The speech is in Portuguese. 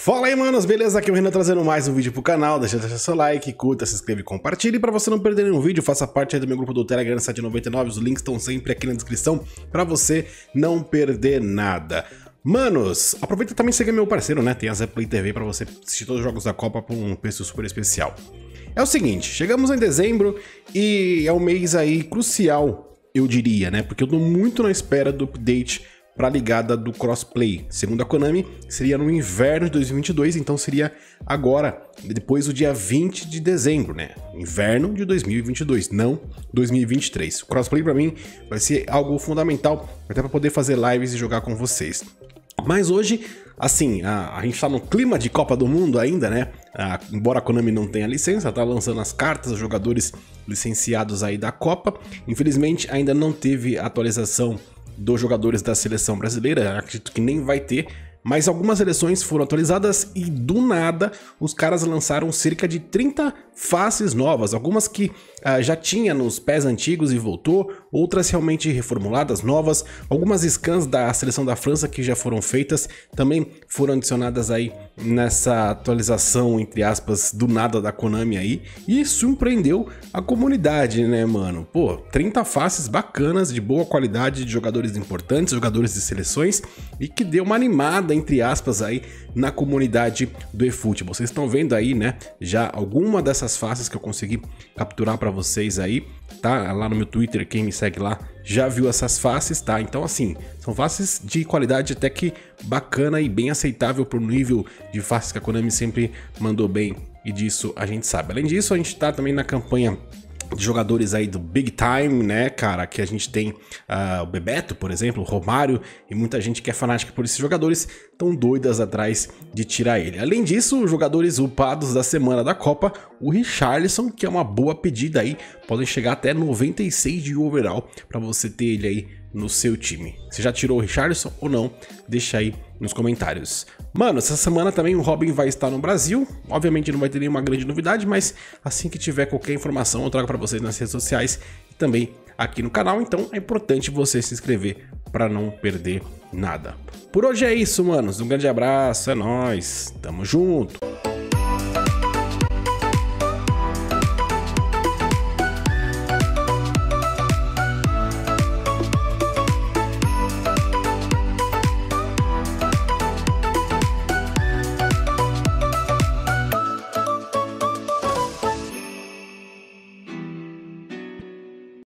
Fala aí, manos, beleza? Aqui é o Renan trazendo mais um vídeo pro canal. Deixa, deixa seu like, curta, se inscreve e compartilhe. E pra você não perder nenhum vídeo, faça parte aí do meu grupo do Telegram 799. Os links estão sempre aqui na descrição pra você não perder nada. Manos, aproveita também segue meu parceiro, né? Tem a Zeplay TV pra você assistir todos os jogos da Copa por um preço super especial. É o seguinte, chegamos em dezembro e é um mês aí crucial, eu diria, né? Porque eu tô muito na espera do update para a ligada do crossplay. Segundo a Konami, seria no inverno de 2022, então seria agora, depois do dia 20 de dezembro, né? Inverno de 2022, não 2023. O crossplay para mim vai ser algo fundamental, até para poder fazer lives e jogar com vocês. Mas hoje, assim, a, a gente tá no clima de Copa do Mundo ainda, né? A, embora a Konami não tenha licença, tá lançando as cartas, os jogadores licenciados aí da Copa. Infelizmente, ainda não teve atualização dos jogadores da seleção brasileira, acredito que nem vai ter, mas algumas seleções foram atualizadas e do nada os caras lançaram cerca de 30 faces novas, algumas que ah, já tinha nos pés antigos e voltou, outras realmente reformuladas, novas, algumas scans da seleção da França que já foram feitas também foram adicionadas aí nessa atualização, entre aspas, do nada da Konami aí, e surpreendeu a comunidade, né, mano? Pô, 30 faces bacanas, de boa qualidade, de jogadores importantes, jogadores de seleções, e que deu uma animada, entre aspas, aí na comunidade do eFootball. Vocês estão vendo aí, né, já alguma dessas faces que eu consegui capturar para vocês aí, tá? Lá no meu Twitter, quem me segue lá já viu essas faces, tá? Então, assim, são faces de qualidade até que bacana e bem aceitável pro nível de faces que a Konami sempre mandou bem e disso a gente sabe. Além disso, a gente tá também na campanha de jogadores aí do Big Time, né, cara? Que a gente tem uh, o Bebeto, por exemplo, o Romário, e muita gente que é fanática por esses jogadores estão doidas atrás de tirar ele. Além disso, jogadores upados da semana da Copa, o Richarlison, que é uma boa pedida aí, podem chegar até 96 de overall para você ter ele aí no seu time. Você já tirou o Richardson ou não? Deixa aí nos comentários. Mano, essa semana também o Robin vai estar no Brasil. Obviamente não vai ter nenhuma grande novidade, mas assim que tiver qualquer informação eu trago para vocês nas redes sociais e também aqui no canal. Então é importante você se inscrever para não perder nada. Por hoje é isso, manos. Um grande abraço, é nóis. Tamo junto.